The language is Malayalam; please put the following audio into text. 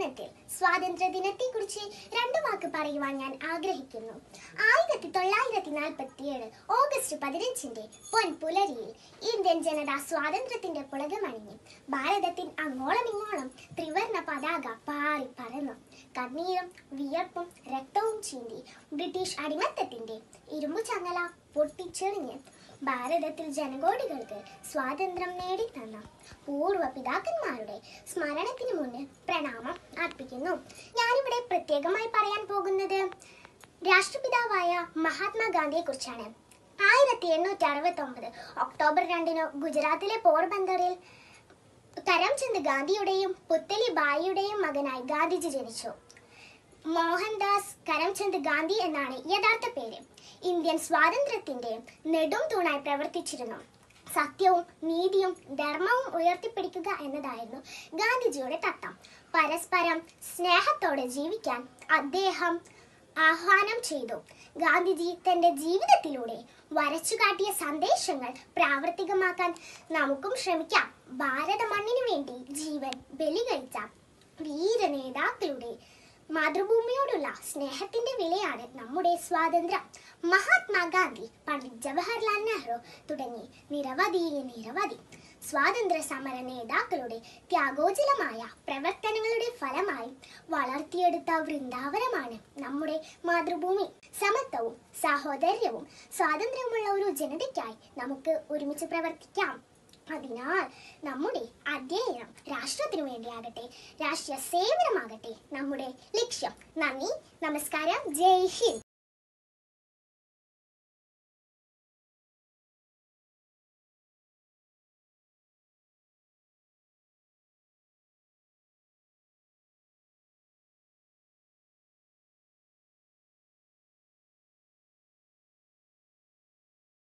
സ്വാതന്ത്ര്യ ദിനത്തെ കുറിച്ച് രണ്ടു വാക്ക് പറയുവാൻ ഞാൻ ആഗ്രഹിക്കുന്നു. ആയിരത്തി തൊള്ളായിരത്തി നാൽപ്പത്തി ഏഴ് ഓഗസ്റ്റ് പതിനഞ്ചിന്റെ പൊൻപുലരിയിൽ ഇന്ത്യൻ ജനത സ്വാതന്ത്ര്യത്തിന്റെ പുളകമണിഞ്ഞ് ഭാരതത്തിൽ അങ്ങോളം ഇങ്ങോളം ത്രിവർണ പതാക പാറി പറന്നു കണ്ണീരും വിയർപ്പും രക്തവും ചീന്തി ബ്രിട്ടീഷ് അടിമത്തത്തിന്റെ ഇരുമ്പു ചങ്ങല പൊട്ടിച്ചെറിഞ്ഞ് ഭാരതത്തിൽ ജനകോടികൾക്ക് സ്വാതന്ത്ര്യം നേടിത്തന്ന പൂർവ പിതാക്കന്മാരുടെ സ്മരണത്തിന് മുന്നിൽ പ്രണാമം അർപ്പിക്കുന്നു. ഞാനിവിടെ പ്രത്യേകമായി പറയാൻ പോകുന്നത് രാഷ്ട്രപിതാവായ മഹാത്മാഗാന്ധിയെ കുറിച്ചാണ് ആയിരത്തി എണ്ണൂറ്റി അറുപത്തി ഒമ്പത് ഒക്ടോബർ രണ്ടിന് ഗുജറാത്തിലെ പോർബന്ദറിൽ കരംചന്ദ് ഗാന്ധിയുടെയും പുത്തലി ബായിയുടെയും മകനായി ഗാന്ധിജി ജനിച്ചു. മോഹൻദാസ് കരംചന്ദ് ഗാന്ധി എന്നാണ് യഥാർത്ഥ പേര്. ഇന്ത്യൻ സ്വാതന്ത്ര്യത്തിന്റെ നെടും തൂണായി പ്രവർത്തിച്ചിരുന്നു. സത്യവും നീതിയും ധർമ്മവും ഉയർത്തിപ്പിടിക്കുക എന്നതായിരുന്നു ഗാന്ധിജിയുടെ തത്വം പരസ്പരം സ്നേഹത്തോടെ ജീവിക്കാൻ അദ്ദേഹം ആഹ്വാനം ചെയ്തു. ഗാന്ധിജി തന്റെ ജീവിതത്തിലൂടെ വരച്ചു കാട്ടിയ സന്ദേശങ്ങൾ പ്രാവർത്തികമാക്കാൻ നമുക്കും ശ്രമിക്കാം. ഭാരത മണ്ണിനു വേണ്ടി ജീവൻ ബലികഴിച്ച വീര നേതാക്കളുടെ മാതൃഭൂമിയോടുള്ള സ്നേഹത്തിന്റെ വിലയാണ് നമ്മുടെ സ്വാതന്ത്ര്യം. മഹാത്മാഗാന്ധി പണ്ഡിറ്റ് ജവഹർലാൽ നെഹ്റു തുടങ്ങി നിരവധി നിരവധി സ്വാതന്ത്ര്യ സമര നേതാക്കളുടെ ത്യാഗോജലമായ പ്രവർത്തനങ്ങളുടെ ഫലമായി വളർത്തിയെടുത്ത വൃന്ദാവനമാണ് നമ്മുടെ മാതൃഭൂമി. സമത്വവും സാഹോദര്യവും സ്വാതന്ത്ര്യമുള്ള ഒരു ജനതയ്ക്കായി നമുക്ക് ഒരുമിച്ച് പ്രവർത്തിക്കാം. അതിനാൽ നമ്മുടെ അധ്യയനം രാഷ്ട്രത്തിനു വേണ്ടിയാകട്ടെ രാഷ്ട്രീയ സേവനമാകട്ടെ. നമ്മുടെ ലക്ഷ്യം. നന്ദി. നമസ്കാരം. ജയ് ഹിന്ദ്.